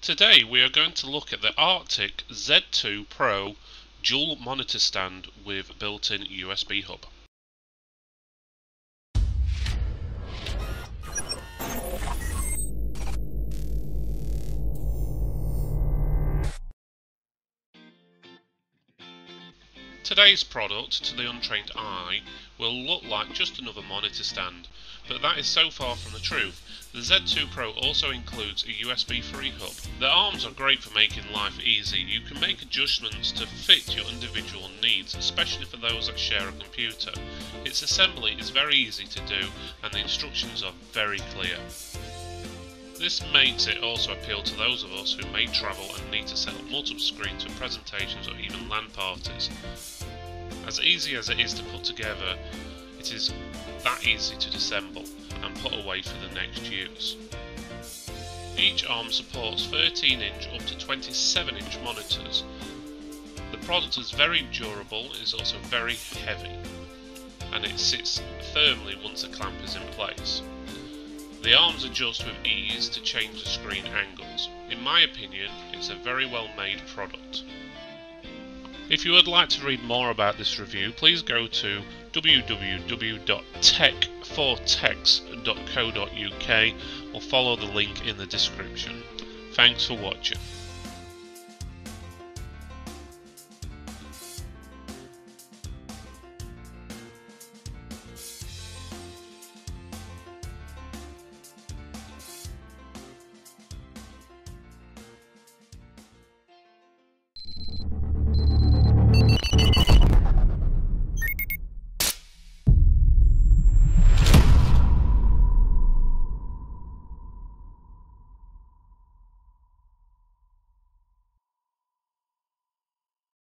Today we are going to look at the Arctic Z2 Pro dual monitor stand with built-in USB hub. Today's product, to the untrained eye, will look like just another monitor stand, but that is so far from the truth. The Z2 Pro also includes a USB 3 hub. The arms are great for making life easy. You can make adjustments to fit your individual needs, especially for those that share a computer. Its assembly is very easy to do and the instructions are very clear. This makes it also appeal to those of us who may travel and need to set up multiple screens for presentations or even LAN parties. As easy as it is to put together, it is that easy to disassemble and put away for the next use. Each arm supports 13 inch up to 27 inch monitors. The product is very durable, is also very heavy, and it sits firmly once the clamp is in place. The arms adjust with ease to change the screen angles. In my opinion, it's a very well made product. If you would like to read more about this review, please go to www.techfortechs.co.uk or follow the link in the description. Thanks for watching.